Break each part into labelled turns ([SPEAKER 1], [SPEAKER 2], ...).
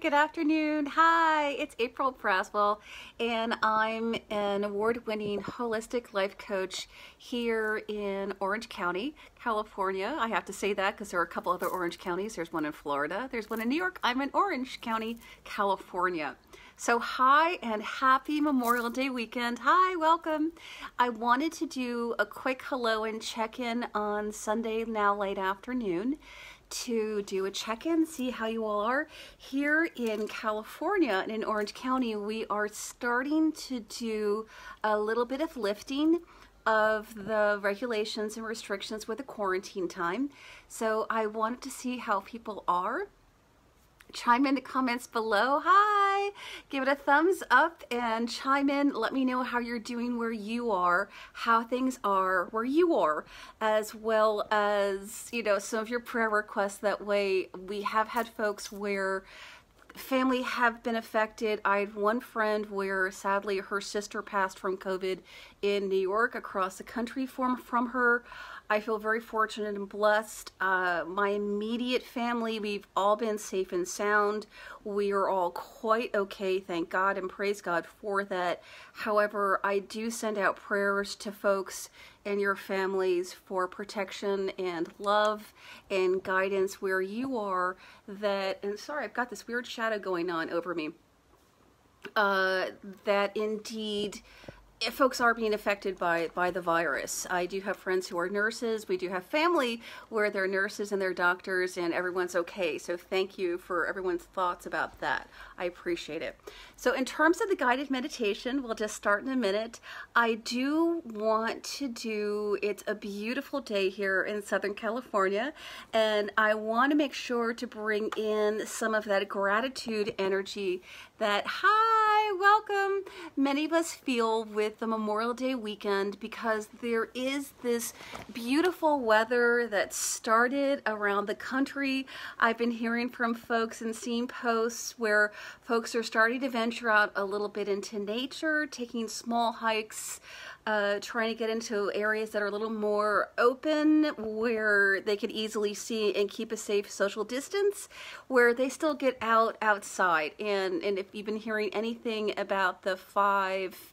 [SPEAKER 1] Good afternoon. Hi, it's April Braswell, and I'm an award winning holistic life coach here in Orange County, California. I have to say that because there are a couple other Orange counties. There's one in Florida, there's one in New York. I'm in Orange County, California. So, hi and happy Memorial Day weekend. Hi, welcome. I wanted to do a quick hello and check in on Sunday, now late afternoon to do a check-in, see how you all are. Here in California and in Orange County, we are starting to do a little bit of lifting of the regulations and restrictions with the quarantine time. So I wanted to see how people are chime in the comments below. Hi, give it a thumbs up and chime in. Let me know how you're doing where you are, how things are where you are, as well as, you know, some of your prayer requests. That way we have had folks where family have been affected. I had one friend where sadly her sister passed from COVID in New York across the country from, from her. I feel very fortunate and blessed. Uh, my immediate family, we've all been safe and sound. We are all quite okay, thank God, and praise God for that. However, I do send out prayers to folks and your families for protection and love and guidance where you are that, and sorry, I've got this weird shadow going on over me, uh, that indeed Eh, folks are being affected by by the virus. I do have friends who are nurses. We do have family where they're nurses and they're doctors, and everyone's okay. So thank you for everyone's thoughts about that. I appreciate it. So in terms of the guided meditation, we'll just start in a minute. I do want to do. It's a beautiful day here in Southern California, and I want to make sure to bring in some of that gratitude energy that hi, Many of us feel with the Memorial Day weekend because there is this beautiful weather that started around the country. I've been hearing from folks and seeing posts where folks are starting to venture out a little bit into nature, taking small hikes, uh, trying to get into areas that are a little more open where they could easily see and keep a safe social distance, where they still get out outside. And, and if you've been hearing anything about the five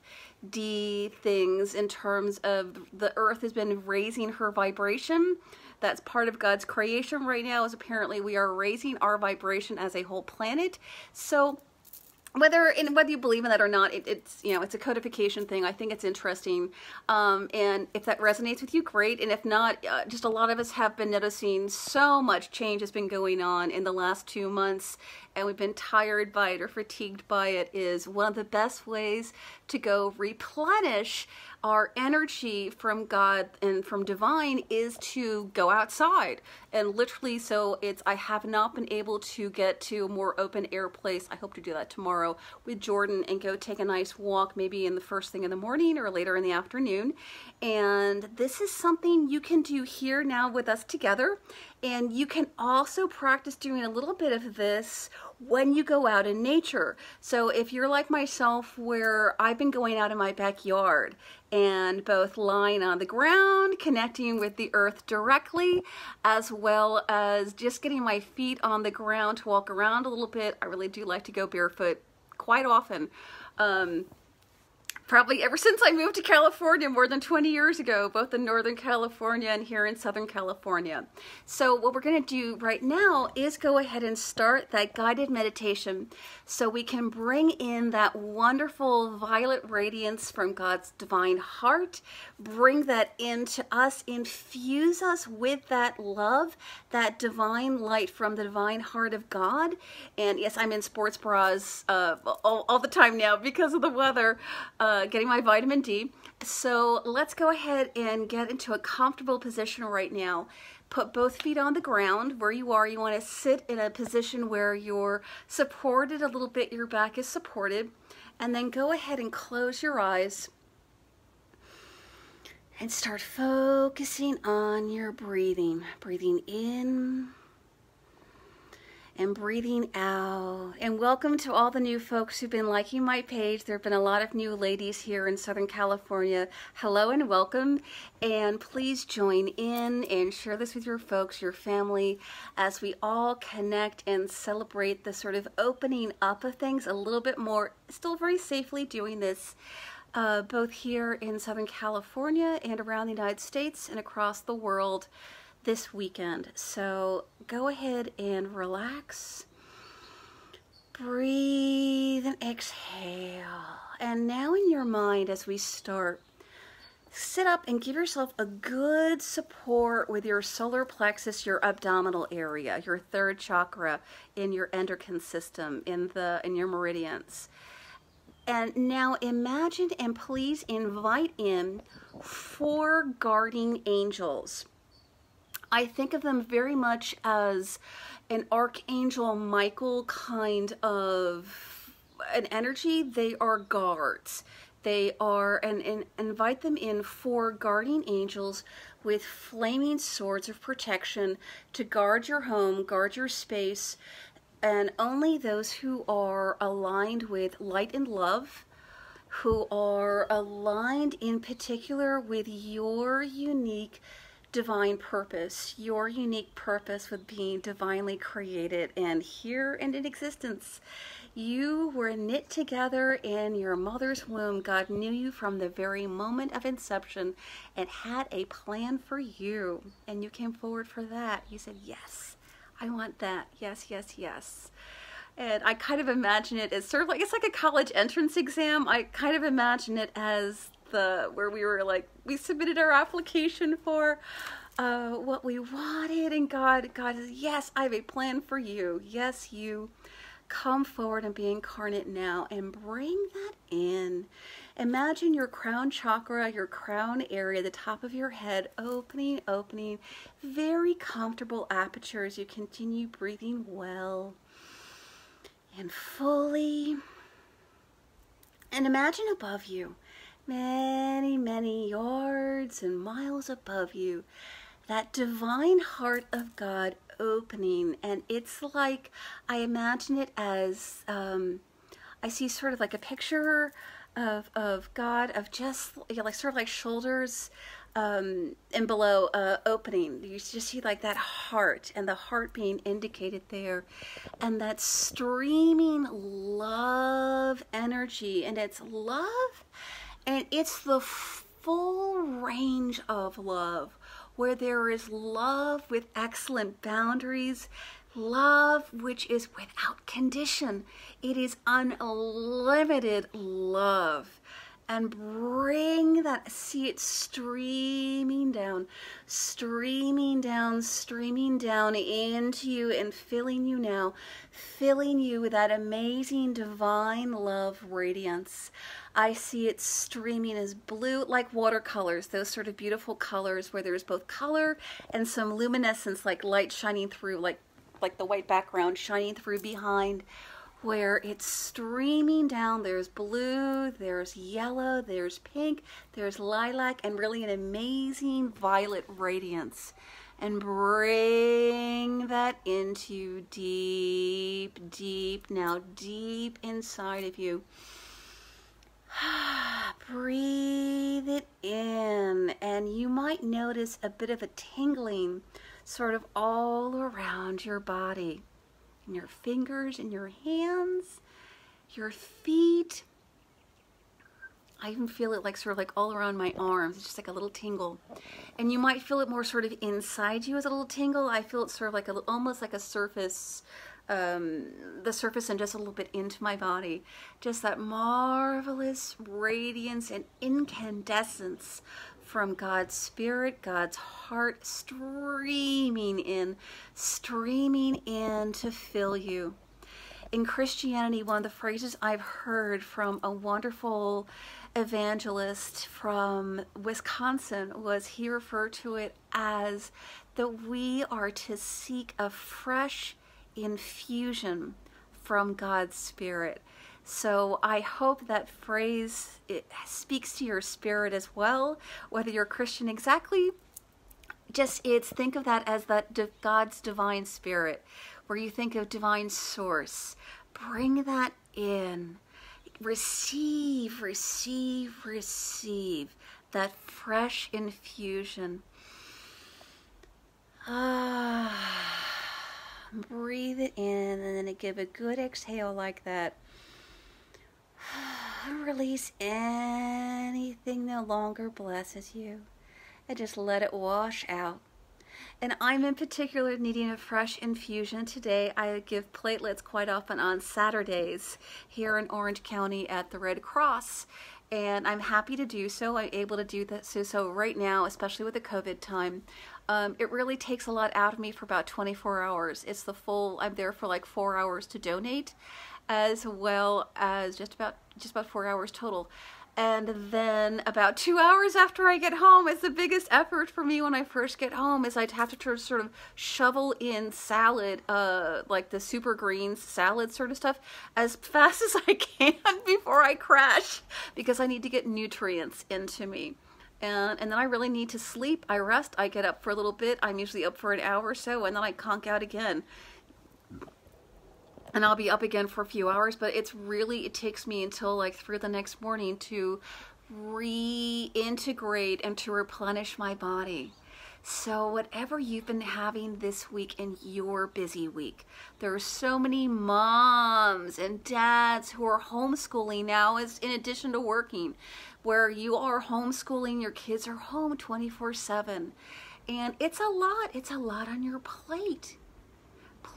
[SPEAKER 1] D things in terms of the earth has been raising her vibration. That's part of God's creation right now is apparently we are raising our vibration as a whole planet. So whether in whether you believe in that or not, it, it's you know it's a codification thing. I think it's interesting, um, and if that resonates with you, great. And if not, uh, just a lot of us have been noticing so much change has been going on in the last two months, and we've been tired by it or fatigued by it. Is one of the best ways to go replenish our energy from God and from divine is to go outside. And literally, so it's, I have not been able to get to a more open air place. I hope to do that tomorrow with Jordan and go take a nice walk, maybe in the first thing in the morning or later in the afternoon. And this is something you can do here now with us together. And you can also practice doing a little bit of this when you go out in nature. So if you're like myself where I've been going out in my backyard and both lying on the ground, connecting with the earth directly, as well as just getting my feet on the ground to walk around a little bit. I really do like to go barefoot quite often. Um, probably ever since I moved to California more than 20 years ago, both in Northern California and here in Southern California. So what we're going to do right now is go ahead and start that guided meditation so we can bring in that wonderful violet radiance from God's divine heart, bring that into us, infuse us with that love, that divine light from the divine heart of God. And yes, I'm in sports bras uh, all, all, the time now because of the weather. Uh, getting my vitamin D. So let's go ahead and get into a comfortable position right now. Put both feet on the ground where you are. You want to sit in a position where you're supported a little bit, your back is supported. And then go ahead and close your eyes and start focusing on your breathing. Breathing in and breathing out. And welcome to all the new folks who've been liking my page. There have been a lot of new ladies here in Southern California. Hello and welcome. And please join in and share this with your folks, your family, as we all connect and celebrate the sort of opening up of things a little bit more, still very safely doing this. Uh, both here in Southern California and around the United States and across the world this weekend. So go ahead and relax. Breathe and exhale. And now in your mind as we start, sit up and give yourself a good support with your solar plexus, your abdominal area, your third chakra in your endocrine system, in the in your meridians. And now imagine and please invite in four guarding angels. I think of them very much as an Archangel Michael kind of an energy. They are guards. They are, and, and invite them in for guardian angels with flaming swords of protection to guard your home, guard your space, and only those who are aligned with light and love, who are aligned in particular with your unique divine purpose, your unique purpose with being divinely created and here and in existence. You were knit together in your mother's womb. God knew you from the very moment of inception and had a plan for you. And you came forward for that. You said, Yes, I want that. Yes, yes, yes. And I kind of imagine it as sort of like it's like a college entrance exam. I kind of imagine it as the where we were like we submitted our application for uh, what we wanted and God God says yes I have a plan for you. Yes you come forward and be incarnate now and bring that in. Imagine your crown chakra your crown area the top of your head opening opening. Very comfortable aperture as you continue breathing well and fully. And imagine above you many, many yards and miles above you, that divine heart of God opening. And it's like, I imagine it as, um, I see sort of like a picture of, of God, of just you know, like sort of like shoulders um, and below uh, opening. You just see like that heart and the heart being indicated there and that streaming love energy. And it's love and it's the full range of love where there is love with excellent boundaries, love which is without condition. It is unlimited love and bring that, see it streaming down, streaming down, streaming down into you and filling you now, filling you with that amazing divine love radiance. I see it streaming as blue, like watercolors, those sort of beautiful colors where there's both color and some luminescence, like light shining through, like, like the white background shining through behind where it's streaming down. There's blue, there's yellow, there's pink, there's lilac, and really an amazing violet radiance. And bring that into deep, deep, now deep inside of you. Breathe it in, and you might notice a bit of a tingling sort of all around your body in your fingers, and your hands, your feet. I even feel it like sort of like all around my arms. It's just like a little tingle. And you might feel it more sort of inside you as a little tingle. I feel it sort of like a, almost like a surface, um, the surface and just a little bit into my body. Just that marvelous radiance and incandescence from God's Spirit, God's heart streaming in, streaming in to fill you. In Christianity, one of the phrases I've heard from a wonderful evangelist from Wisconsin was he referred to it as that we are to seek a fresh infusion from God's Spirit. So I hope that phrase it speaks to your spirit as well, whether you're Christian exactly. Just it's think of that as that God's divine spirit where you think of divine source, bring that in. Receive, receive, receive that fresh infusion. Ah, breathe it in and then give a good exhale like that. Release anything no longer blesses you and just let it wash out. And I'm in particular needing a fresh infusion today. I give platelets quite often on Saturdays here in Orange County at the Red Cross. And I'm happy to do so. I'm able to do that. So, so right now, especially with the COVID time, um, it really takes a lot out of me for about 24 hours. It's the full, I'm there for like four hours to donate as well as just about just about four hours total. And then about two hours after I get home is the biggest effort for me when I first get home is I'd have to sort of shovel in salad, uh, like the super greens salad sort of stuff as fast as I can before I crash because I need to get nutrients into me. And, and then I really need to sleep. I rest. I get up for a little bit. I'm usually up for an hour or so and then I conk out again and I'll be up again for a few hours, but it's really, it takes me until like through the next morning to reintegrate and to replenish my body. So whatever you've been having this week in your busy week, there are so many moms and dads who are homeschooling now as in addition to working, where you are homeschooling, your kids are home 24 seven. And it's a lot, it's a lot on your plate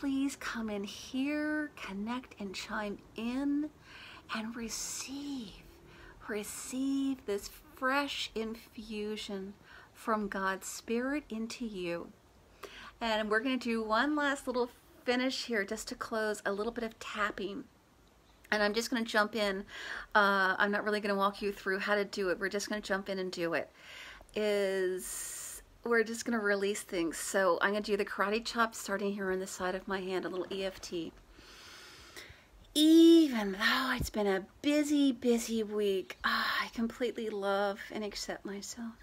[SPEAKER 1] please come in here, connect and chime in and receive, receive this fresh infusion from God's Spirit into you. And we're going to do one last little finish here just to close a little bit of tapping. And I'm just going to jump in. Uh, I'm not really going to walk you through how to do it. We're just going to jump in and do it. Is we're just going to release things. So I'm going to do the karate chop starting here on the side of my hand, a little EFT. Even though it's been a busy, busy week, ah, I completely love and accept myself.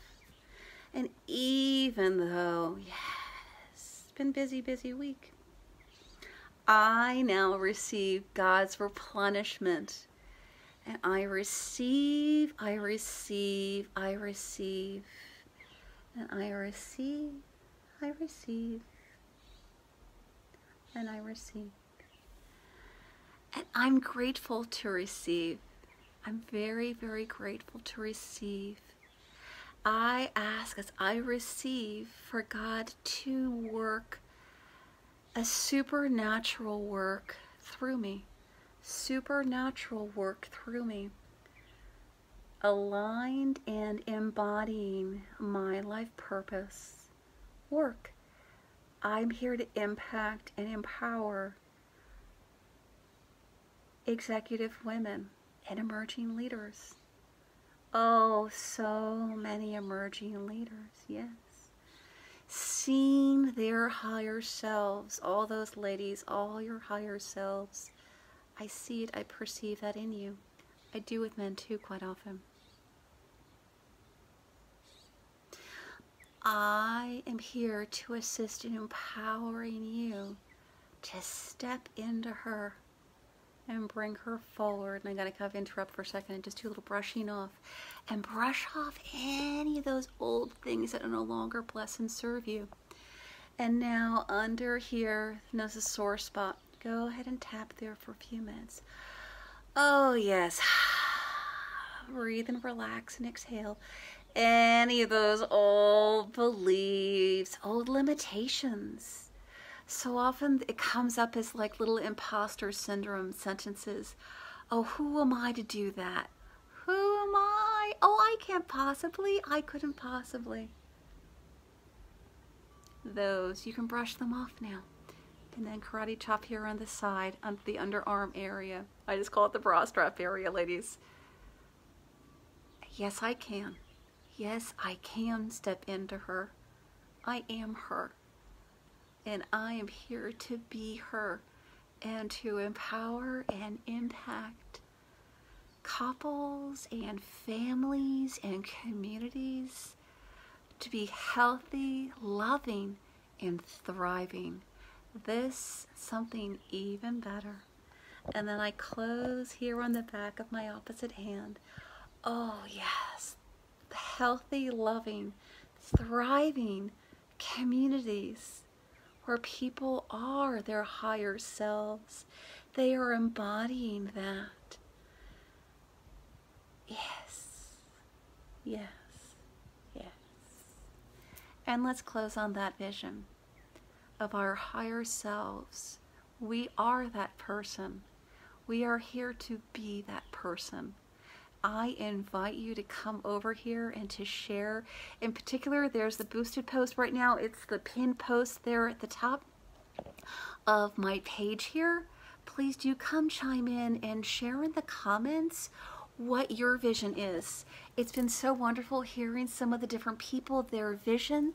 [SPEAKER 1] And even though, yes, it's been busy, busy week, I now receive God's replenishment. And I receive, I receive, I receive and I receive, I receive, and I receive. And I'm grateful to receive. I'm very, very grateful to receive. I ask as I receive for God to work a supernatural work through me. Supernatural work through me aligned and embodying my life purpose work. I'm here to impact and empower executive women and emerging leaders. Oh, so many emerging leaders, yes. Seeing their higher selves, all those ladies, all your higher selves. I see it, I perceive that in you. I do with men too, quite often. I am here to assist in empowering you to step into her and bring her forward. And I gotta kind of interrupt for a second and just do a little brushing off and brush off any of those old things that no longer bless and serve you. And now under here, there's a sore spot. Go ahead and tap there for a few minutes. Oh yes. Breathe and relax and exhale any of those old beliefs, old limitations. So often it comes up as like little imposter syndrome sentences. Oh, who am I to do that? Who am I? Oh, I can't possibly. I couldn't possibly. Those, you can brush them off now. And then karate chop here on the side, on the underarm area. I just call it the bra strap area, ladies. Yes, I can. Yes, I can step into her. I am her. And I am here to be her and to empower and impact couples and families and communities to be healthy, loving, and thriving. this something even better. And then I close here on the back of my opposite hand. Oh, yes. Healthy, loving, thriving communities where people are their higher selves. They are embodying that. Yes. Yes. Yes. And let's close on that vision of our higher selves. We are that person. We are here to be that person. I invite you to come over here and to share. In particular, there's the boosted post right now. It's the pinned post there at the top of my page here. Please do come chime in and share in the comments what your vision is. It's been so wonderful hearing some of the different people, their vision,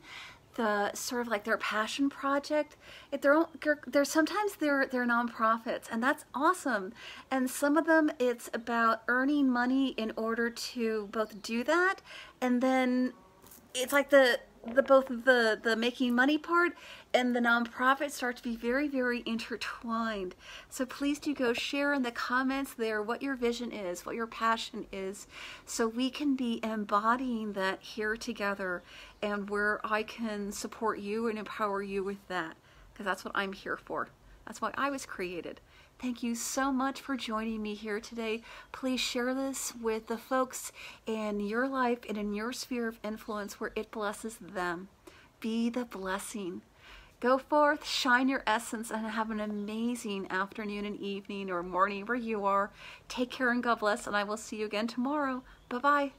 [SPEAKER 1] the sort of like their passion project. If they're, they're sometimes they're they're nonprofits, and that's awesome. And some of them it's about earning money in order to both do that, and then it's like the the both the the making money part and the nonprofit start to be very very intertwined. So please do go share in the comments there what your vision is what your passion is so we can be embodying that here together and where i can support you and empower you with that because that's what i'm here for. That's why i was created Thank you so much for joining me here today. Please share this with the folks in your life and in your sphere of influence where it blesses them. Be the blessing. Go forth, shine your essence, and have an amazing afternoon and evening or morning where you are. Take care and God bless, and I will see you again tomorrow. Bye bye.